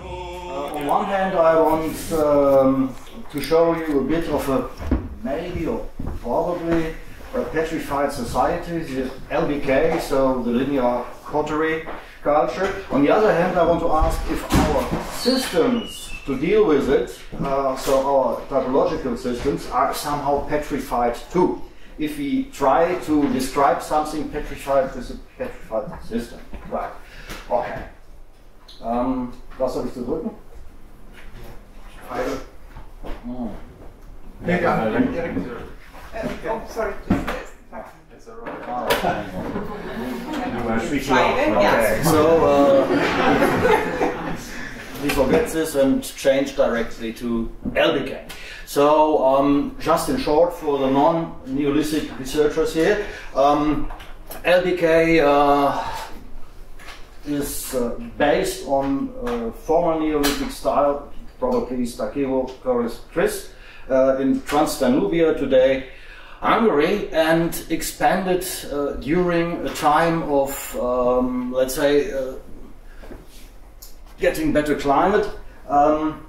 on one hand, I want um, to show you a bit of a maybe or probably a petrified society, the LBK, so the linear pottery culture. On the other hand, I want to ask if our systems to deal with it, uh, so our typological systems, are somehow petrified too. If we try to describe something petrified with a petrified system. Right. Okay. Um, was soll ich zu drücken? Pfeile. Hm. Nee, gar nicht. Direkt. Uh, oh, sorry. It's alright. Ah, okay. Okay, so uh, we forget this and change directly to LBK. So, um, just in short, for the non-Neolithic researchers here, um, LBK uh, is uh, based on uh, former Neolithic style, probably Chorus Chris, uh, in Trans-Danubia today. Hungary and expanded uh, during a time of, um, let's say, uh, getting better climate, um,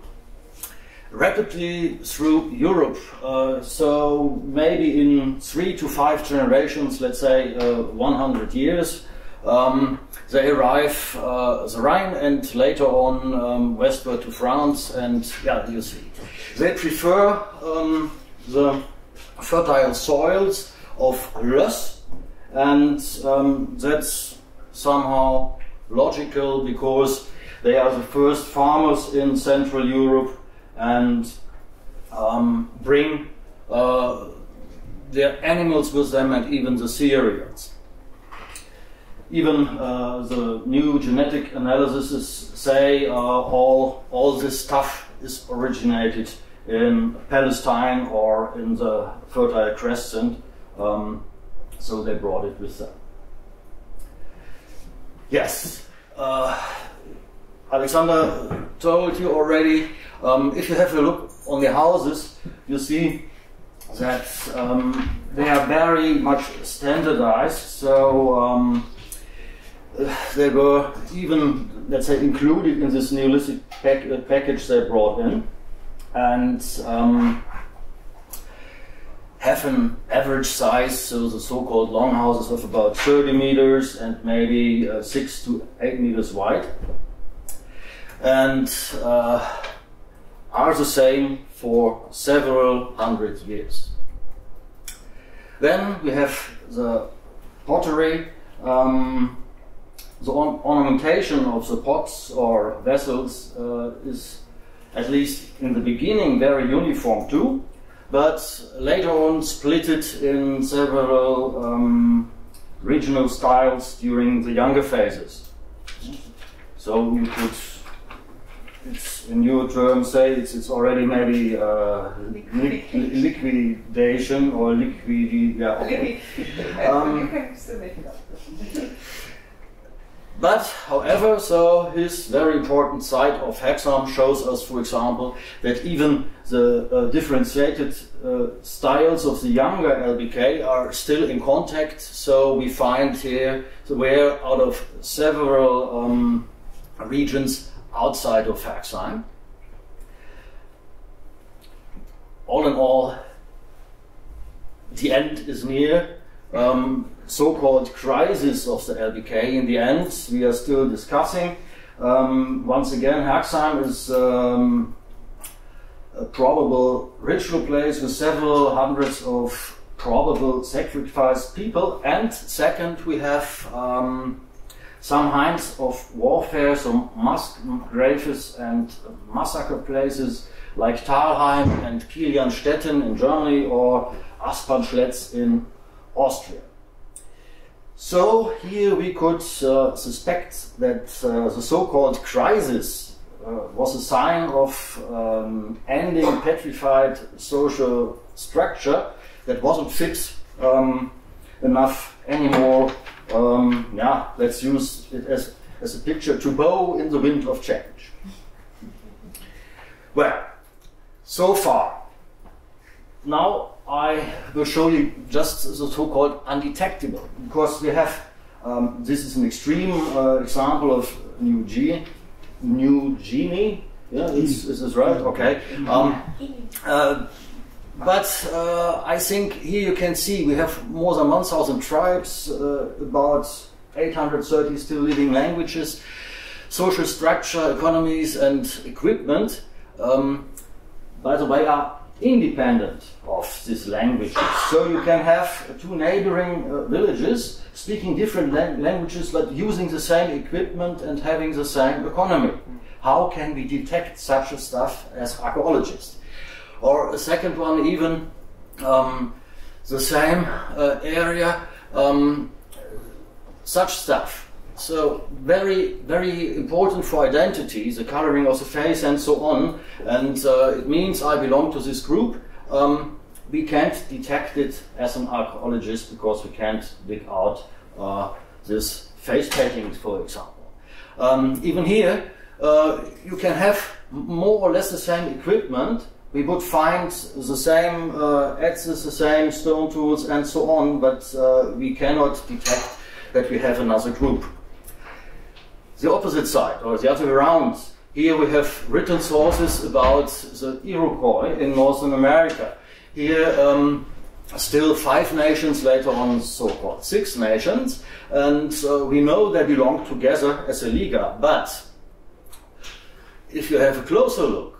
rapidly through Europe. Uh, so maybe in three to five generations, let's say uh, 100 years, um, they arrive uh, the Rhine and later on um, westward to France. And yeah, you see, they prefer um, the fertile soils of Löss, and um, that's somehow logical because they are the first farmers in Central Europe and um, bring uh, their animals with them and even the cereals. Even uh, the new genetic analyses say uh, all, all this stuff is originated in Palestine or in the Fertile Crescent, um, so they brought it with them. Yes, uh, Alexander told you already. Um, if you have a look on the houses, you see that um, they are very much standardized. So um, they were even, let's say, included in this Neolithic pack- uh, package they brought in, and um, have an average size, so the so-called long houses of about 30 meters and maybe uh, six to eight meters wide and uh, are the same for several hundred years. Then we have the pottery. Um, the orn- ornamentation of the pots or vessels uh, is, at least in the beginning, very uniform too, but later on split it in several um, regional styles during the younger phases. So you could in your terms say it's, it's already maybe uh, li- liquidation or liquid yeah okay. Um, you can still make it up. But, however, so his very important site of Herxheim shows us, for example, that even the uh, differentiated uh, styles of the younger LBK are still in contact. So we find here where out of several um, regions outside of Herxheim. All in all, the end is near. Um, so-called crisis of the LBK. In the end, we are still discussing. Um, once again, Herxheim is um, a probable ritual place with several hundreds of probable sacrificed people. And second, we have um, some kinds of warfare, some mass graves and massacre places like Talheim and Kilianstädten in Germany or Asparn-Schletz in Austria. So here we could uh, suspect that uh, the so-called crisis uh, was a sign of um, ending petrified social structure that wasn't fit um, enough anymore. Um, yeah, let's use it as, as a picture to bow in the wind of change. Well, so far. Now I will show you just the so-called undetectable, because we have, um, this is an extreme uh, example of New G, New Guinea. Yeah, is, is this right? Okay. Um, uh, but uh, I think here you can see we have more than 1,000 tribes, uh, about 830 still living languages, social structure, economies, and equipment. Um, by the way, are independent of these languages. So you can have two neighboring uh, villages speaking different lang- languages but using the same equipment and having the same economy. How can we detect such a stuff as archaeologists? Or a second one, even um, the same uh, area, um, such stuff. So very, very important for identity, the coloring of the face and so on. And uh, it means I belong to this group. Um, we can't detect it as an archaeologist because we can't dig out uh, this face paintings, for example. Um, even here, uh, you can have more or less the same equipment. We would find the same uh, axes, the same stone tools, and so on, but uh, we cannot detect that we have another group. The opposite side, or the other way around, here we have written sources about the Iroquois in Northern America. Here, um, still five nations, later on so called six nations, and uh, we know they belong together as a Liga. But if you have a closer look,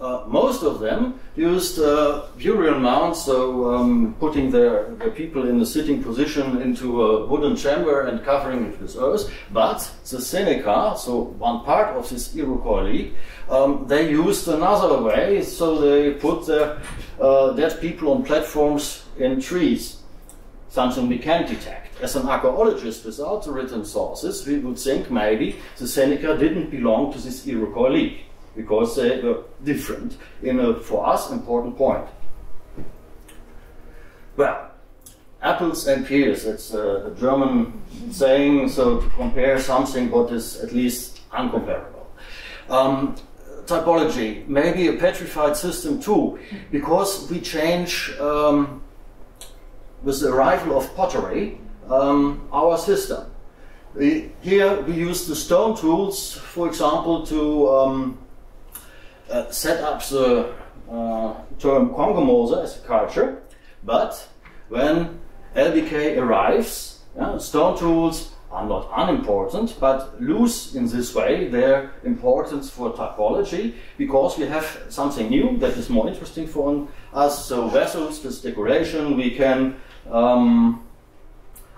uh, most of them used uh, burial mounds, so um, putting their, their people in a sitting position into a wooden chamber and covering it with earth. But the Seneca, so one part of this Iroquois League, um, they used another way, so they put their uh, dead people on platforms in trees, something we can detect. As an archaeologist without the written sources, we would think maybe the Seneca didn't belong to this Iroquois League because they were different in a, for us, important point. Well, apples and pears, that's a, a German saying, so to compare something what is at least uncomparable. Um, typology, maybe a petrified system too, because we change um, with the arrival of pottery um, our system. Here we use the stone tools, for example, to um, uh, set up the uh, term Congo as a culture, but when LBK arrives, yeah, stone tools are not unimportant, but lose in this way their importance for typology because we have something new that is more interesting for us. So vessels, this decoration, we can um,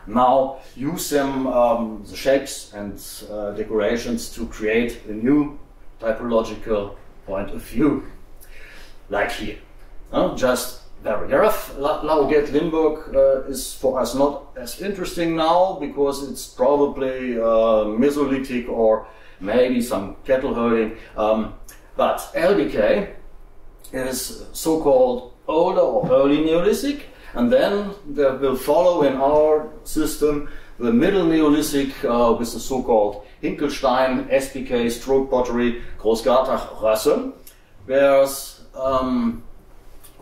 now use them, um, the shapes and uh, decorations to create a new typological point of view, like here. Just very rough. La Hoguette Limburg uh, is for us not as interesting now because it's probably uh, Mesolithic or maybe some cattle herding. Um, but LBK is so-called older or early Neolithic, and then there will follow in our system the Middle Neolithic uh, with the so-called Hinkelstein, SBK, stroke pottery, Großgartach, Rasse, whereas um,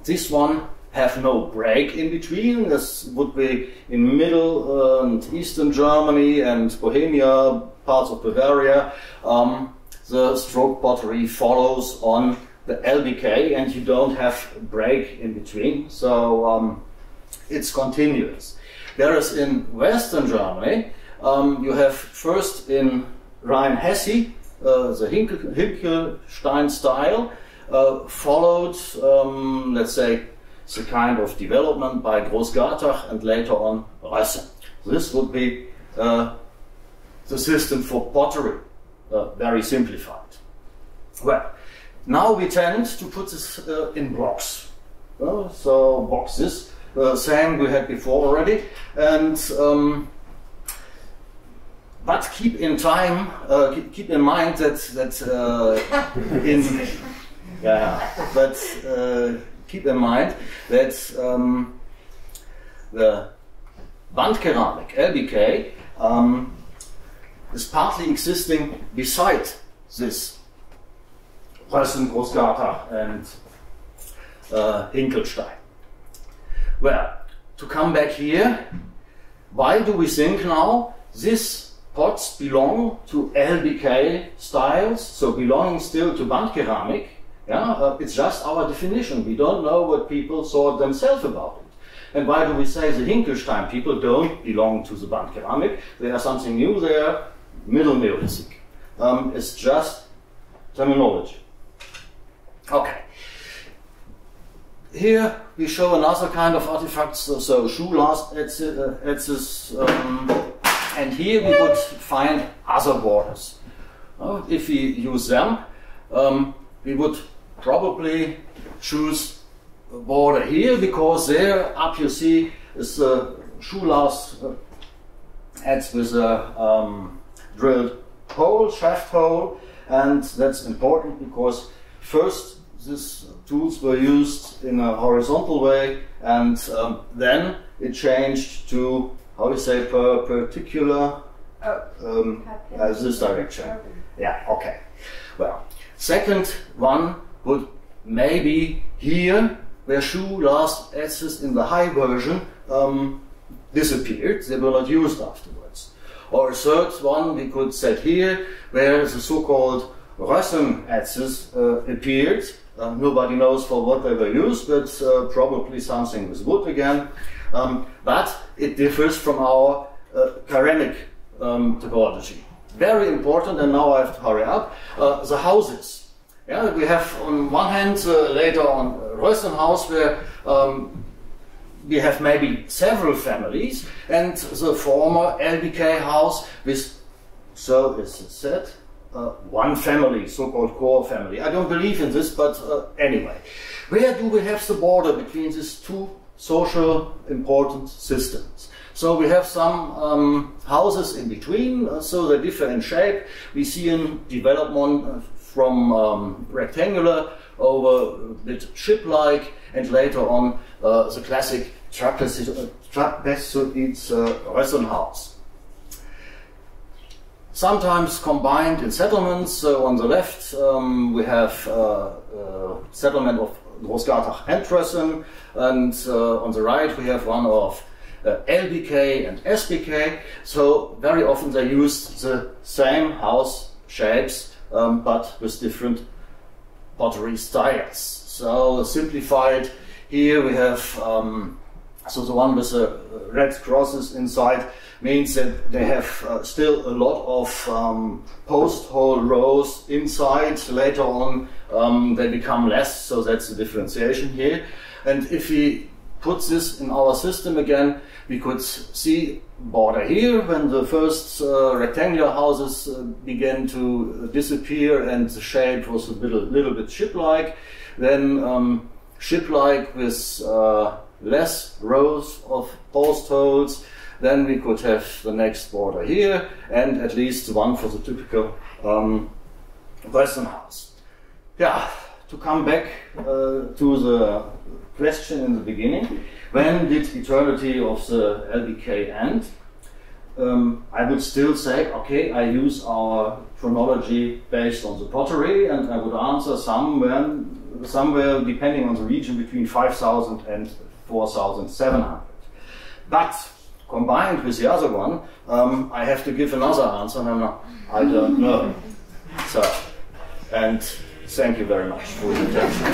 this one have no break in between. This would be in middle and eastern Germany and Bohemia, parts of Bavaria. Um, the stroke pottery follows on the LBK and you don't have break in between. So um, it's continuous. Whereas in Western Germany, um, you have first in Rhine-Hesse uh, the Hinkel, Hinkelstein style, uh, followed, um, let's say, the kind of development by Großgartach and later on Rössen. This would be uh, the system for pottery, uh, very simplified. Well, now we tend to put this uh, in blocks. Uh, so boxes, same we had before already, and um, but keep in time, uh, keep, keep, in mind that that uh, in yeah, but uh, keep in mind that um, the Bandkeramik LBK um, is partly existing beside this Rössen, Großgartach, and uh, Hinkelstein. Well, to come back here, why do we think now these pots belong to LBK styles, so belonging still to Bandkeramik? Yeah, uh, it's just our definition. We don't know what people thought themselves about it. And why do we say the Hinkelstein people don't belong to the Band ceramic? They are something new, they are Middle Neolithic. Um, it's just terminology. Okay. Here we show another kind of artifacts, so, shoe last edges, um, and here we would find other borders. Uh, if we use them, um, we would probably choose a border here because there up you see is a shoe last uh, heads with a um, drilled hole, shaft hole, and that's important because first these tools were used in a horizontal way and um, then it changed to how you say per particular Oh, um, as this direction. Okay. Yeah, okay. Well, second one would maybe here where shoe last edges in the high version um, disappeared, they were not used afterwards. Or a third one we could set here where the so-called Rössen edges uh, appeared. Uh, nobody knows for what they were used, but uh, probably something with wood again. Um, but it differs from our uh, ceramic um, typology. Very important, and now I have to hurry up. Uh, the houses. Yeah, we have on one hand uh, later on Rössen house where um, we have maybe several families, and the former LBK house with, so is said, uh, one family, so-called core family. I don't believe in this, but uh, anyway. Where do we have the border between these two social important systems? So we have some um, houses in between, uh, so they differ in shape. We see a development uh, from um, rectangular over a bit ship-like, and later on uh, the classic trapezoid uh, Rössenhaus sometimes combined in settlements. So on the left, um, we have uh, uh, settlement of Großgartach and Tressen, and uh, on the right, we have one of uh, LBK and SBK. So very often they use the same house shapes, um, but with different pottery styles. So simplified, here we have um, so the one with the red crosses inside means that they have uh, still a lot of um, post hole rows inside. Later on, um, they become less, so that's the differentiation here. And if we put this in our system again, we could see border here when the first uh, rectangular houses uh, began to disappear and the shape was a little, little bit ship-like. Then um, ship-like with uh, less rows of post holes then we could have the next border here and at least one for the typical um, Western house. Yeah, to come back uh, to the question in the beginning, when did eternity of the LBK end? Um, I would still say, okay, I use our chronology based on the pottery, and I would answer somewhere, somewhere depending on the region between 5,000 and 4,700. But combined with the other one, um, I have to give another answer, and I'm not, I don't know. So, and thank you very much for your attention.